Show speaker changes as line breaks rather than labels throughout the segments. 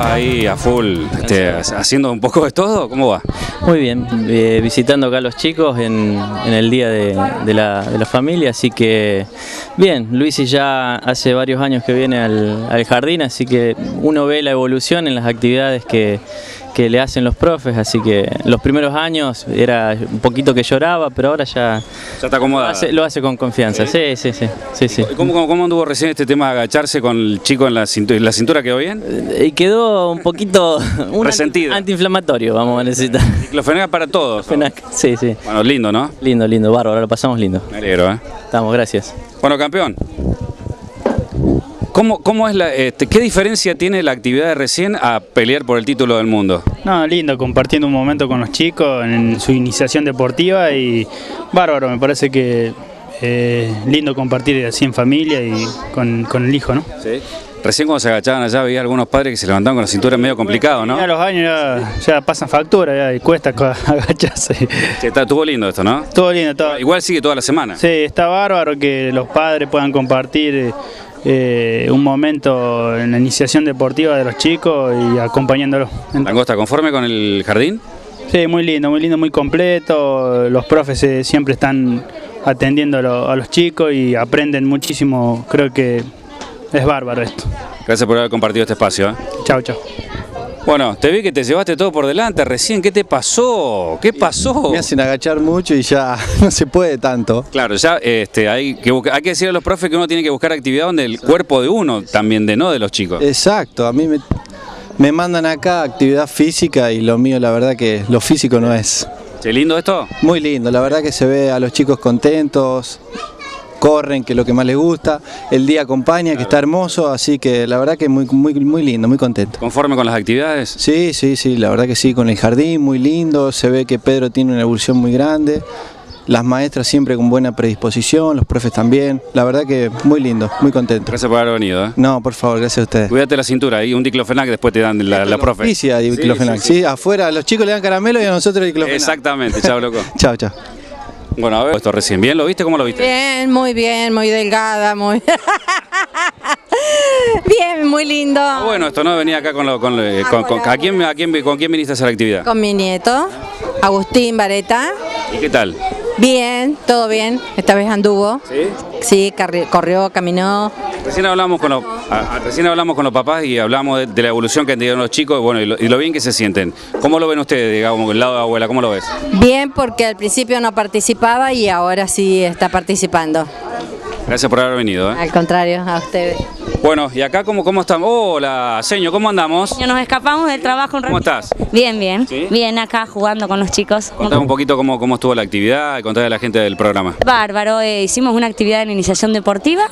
Ahí a full, este, haciendo un poco de todo, ¿cómo va?
Muy bien, eh, visitando acá a los chicos en, en el día de, de la, de la familia, así que bien, Luisi ya hace varios años que viene al, al jardín, así que uno ve la evolución en las actividades que, que le hacen los profes, así que los primeros años era un poquito que lloraba, pero ahora ya
Ya está acomodada.
hace, lo hace con confianza, sí, sí, sí, sí, sí.
¿Cómo, cómo, cómo anduvo recién este tema de agacharse con el chico en la cintura? ¿La cintura quedó bien?
Y quedó un poquito un
Resentido.
anti- antiinflamatorio, vamos a necesitar.
Ciclofenac para todos.
Sí, sí.
Bueno, lindo, ¿no?
Lindo, lindo, bárbaro, lo pasamos lindo.
Me alegro, ¿eh?
Estamos, gracias.
Bueno, campeón. ¿Cómo, cómo es la, este, ¿Qué diferencia tiene la actividad de recién a pelear por el título del mundo?
No, lindo, compartiendo un momento con los chicos en su iniciación deportiva y bárbaro, me parece que eh, lindo compartir así en familia y con, con el hijo, ¿no?
Sí. Recién cuando se agachaban allá había algunos padres que se levantaban con la cintura medio complicado, ¿no?
Ya los años ya, ya pasan factura ya, y cuesta agacharse.
Sí, está, estuvo lindo esto, ¿no?
Todo lindo, todo.
Igual sigue toda la semana.
Sí, está bárbaro que los padres puedan compartir eh, un momento en la iniciación deportiva de los chicos y acompañándolos.
Langosta, ¿conforme con el jardín?
Sí, muy lindo, muy lindo, muy completo. Los profes eh, siempre están atendiendo a, lo- a los chicos y aprenden muchísimo. Creo que es bárbaro esto.
Gracias por haber compartido este espacio. ¿eh?
Chao, chao.
Bueno, te vi que te llevaste todo por delante recién. ¿Qué te pasó? ¿Qué pasó?
Me hacen agachar mucho y ya no se puede tanto.
Claro, ya este, hay, que hay que decir a los profes que uno tiene que buscar actividad donde el cuerpo de uno también, de no de los chicos.
Exacto, a mí me, me mandan acá actividad física y lo mío la verdad que lo físico no es.
¿Qué lindo esto?
Muy lindo, la verdad que se ve a los chicos contentos, corren, que es lo que más les gusta, el día acompaña, que está hermoso, así que la verdad que muy, muy, muy lindo, muy contento.
¿Conforme con las actividades?
Sí, sí, sí, la verdad que sí, con el jardín muy lindo, se ve que Pedro tiene una evolución muy grande, las maestras siempre con buena predisposición, los profes también, la verdad que muy lindo, muy contento.
Gracias por haber venido. ¿eh?
No, por favor, gracias a ustedes.
Cuídate la cintura y un diclofenac después te dan la, la profe. Sí,
diclofenac.
sí, sí.
Sí, afuera a los chicos le dan caramelo y a nosotros diclofenac.
Exactamente, chao loco.
Chao, chao.
Bueno, a ver, esto recién. ¿Bien lo viste? ¿Cómo lo viste?
Bien, muy bien, muy delgada, muy... bien, muy lindo.
Ah, bueno, esto no venía acá con lo, con, lo- eh, con- con- ¿a quién, a quién, ¿Con quién viniste a hacer actividad?
Con mi nieto, Agustín Vareta.
¿Y qué tal?
Bien, todo bien. Esta vez anduvo.
¿Sí?
Sí, corrió, caminó.
Recién hablamos con los, a- a- recién hablamos con los papás y hablamos de, de la evolución que han tenido los chicos bueno, y, lo, y lo bien que se sienten. ¿Cómo lo ven ustedes, digamos, el lado de abuela? ¿Cómo lo ves?
Bien, porque al principio no participaba y ahora sí está participando.
Gracias por haber venido. ¿eh?
Al contrario, a ustedes.
Bueno, y acá, ¿cómo, cómo estamos? Hola, señor, ¿cómo andamos?
Nos escapamos del trabajo un
¿Cómo
ratito.
estás?
Bien, bien.
¿Sí?
Bien acá jugando con los chicos.
Contame un poquito cómo, cómo estuvo la actividad y contale a la gente del programa.
Bárbaro, eh, hicimos una actividad en iniciación deportiva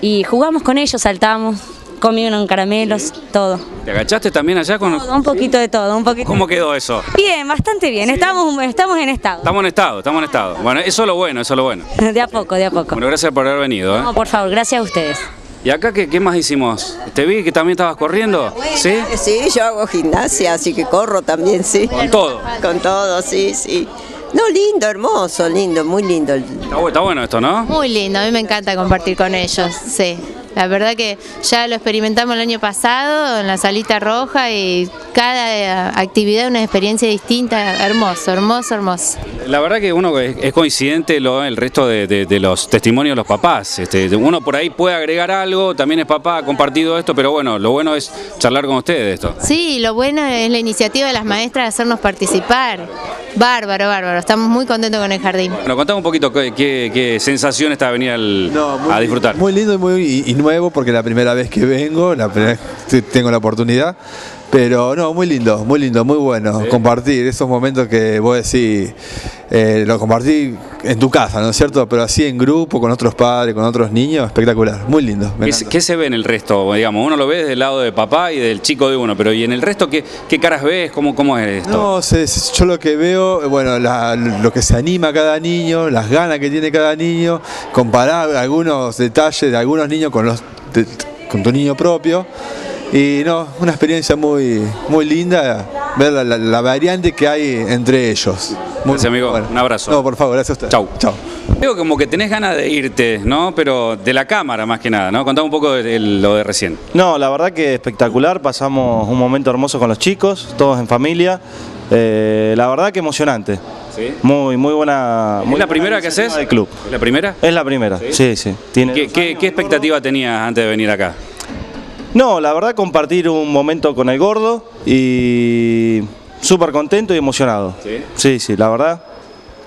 y jugamos con ellos, saltamos, comieron caramelos, todo.
¿Te agachaste también allá con...?
Todo, Un poquito de todo, un poquito.
¿Cómo quedó eso?
Bien, bastante bien. Estamos, estamos en estado.
Estamos en estado, estamos en estado. Bueno, eso es lo bueno, eso es lo bueno.
De a poco, de a poco.
Bueno, gracias por haber venido. ¿eh?
No, por favor, gracias a ustedes.
¿Y acá qué, qué más hicimos? Te vi que también estabas corriendo. ¿Sí?
Sí, yo hago gimnasia, así que corro también, sí.
Con todo.
Con todo, sí, sí. No, lindo, hermoso, lindo, muy lindo.
Está bueno esto, ¿no?
Muy lindo, a mí me encanta compartir con ellos, sí. La verdad que ya lo experimentamos el año pasado en la salita roja y cada eh, actividad una experiencia distinta, hermoso, hermoso, hermoso.
La verdad que uno es, es coincidente lo, el resto de, de- de los testimonios de los papás. Este, uno por ahí puede agregar algo, también es papá, ha compartido esto, pero bueno, lo bueno es charlar con ustedes de esto.
Sí, lo bueno es la iniciativa de las maestras de hacernos participar. Bárbaro, bárbaro, estamos muy contentos con el jardín.
Bueno, contame un poquito qué, qué, qué sensación está venir al- a disfrutar.
Muy lindo y muy y, y nuevo porque es la primera vez que vengo, la primera vez que tengo la oportunidad. Pero no, muy lindo, muy lindo, muy bueno compartir esos momentos que vos decís, eh, lo compartí en tu casa, ¿no es cierto? Pero así en grupo, con otros padres, con otros niños, espectacular, muy lindo. me
¿Qué, se- qué se ve en el resto? Digamos, uno lo ve desde el lado de papá y del chico de uno, pero ¿y en el resto qué, qué caras ves? ¿Cómo, cómo es esto?
No, se- yo lo que veo, bueno, la- lo que se anima a cada niño, las ganas que tiene cada niño, comparar algunos detalles de algunos niños con los de- con tu niño propio. Y no, una experiencia muy, muy linda, ver la, la- la variante que hay entre ellos. Muy,
Gracias, amigo. Un abrazo.
No, por favor, gracias a usted.
Chau.
Chau.
Veo como que tenés ganas de irte, ¿no? Pero de la cámara más que nada, ¿no? Contame un poco de, de lo de recién.
No, la verdad que espectacular, pasamos un momento hermoso con los chicos, todos en familia. Eh, la verdad que emocionante.
¿Sí?
Muy, muy buena. muy
¿Es la
buena
primera que haces?
del club.
¿Es la primera?
Es la primera, sí, sí. Tiene
¿Qué,
años,
expectativa tenías antes de venir acá?
No, la verdad compartir un momento con el gordo y súper contento y emocionado.
¿Sí?
Sí, sí, la verdad,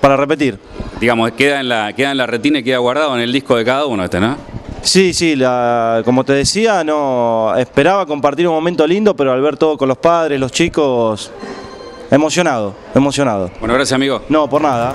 para repetir.
Digamos, queda en la, queda en la retina y queda guardado en el disco de cada uno este, ¿no?
Sí, sí, la, como te decía, no esperaba compartir un momento lindo, pero al ver todo con los padres, los chicos, emocionado, emocionado.
Bueno, gracias amigo.
No, por nada.